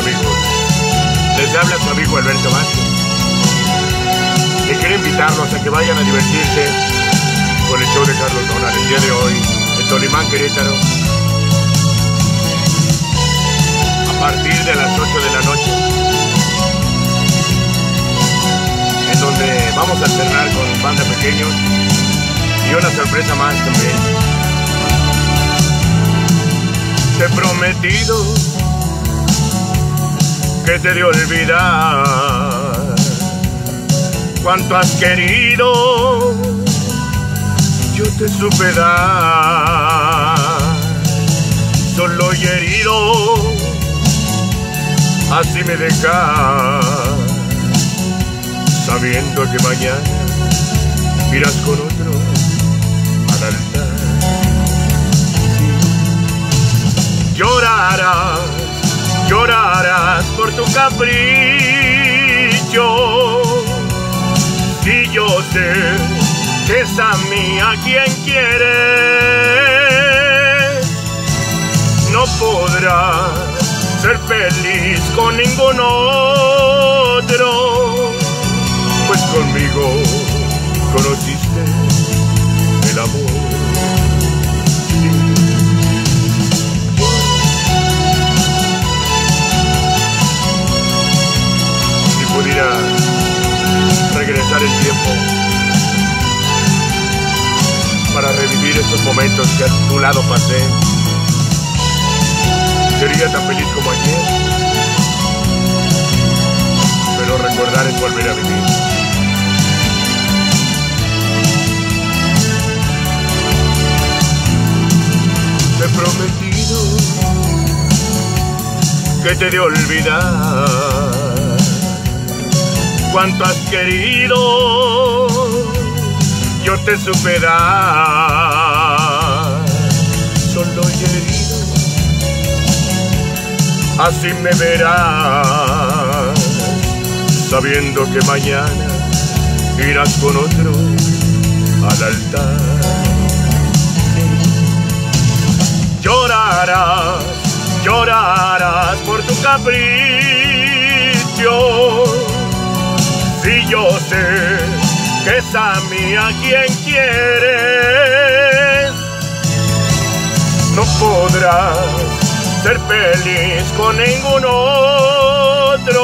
amigos? Les habla su amigo Alberto Vázquez. Y quiero invitarlos a que vayan a divertirse con el show de Carlos Donald el día de hoy en Tolimán, Querétaro. A partir de las 8 de la noche. En donde vamos a cerrar con banda pequeños y una sorpresa más también. Te he prometido que te de olvidar cuánto has querido. Yo te supe dar, solo y herido, así me dejas, sabiendo que mañana irás con otro al altar. Tu capricho. Si yo sé que es a mí a quien quieres, no podrás ser feliz con ningún otro, pues conmigo conociste el amor. Revivir estos momentos que a tu lado pasé, sería tan feliz como ayer. Pero recordar es volver a vivir. te he prometido que te de olvidar cuánto has querido, te supe dar, solo y herido, así me verás, sabiendo que mañana irás con otro al altar. llorarás, llorarás por tu capricho. Si yo sé que es a mí a quien quieres, no podrás ser feliz con ningún otro,